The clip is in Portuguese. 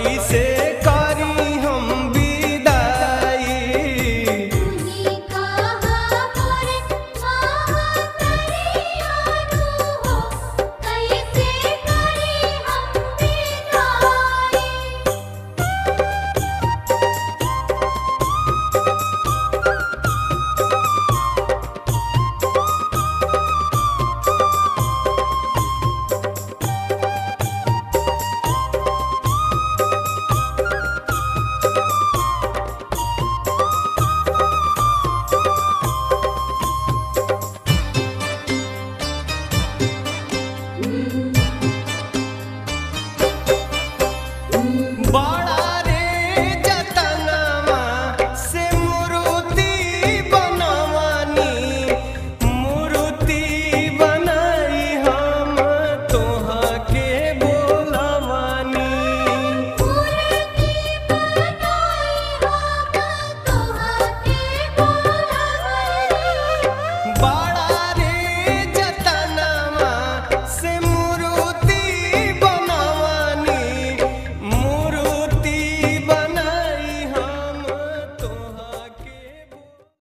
vai ser.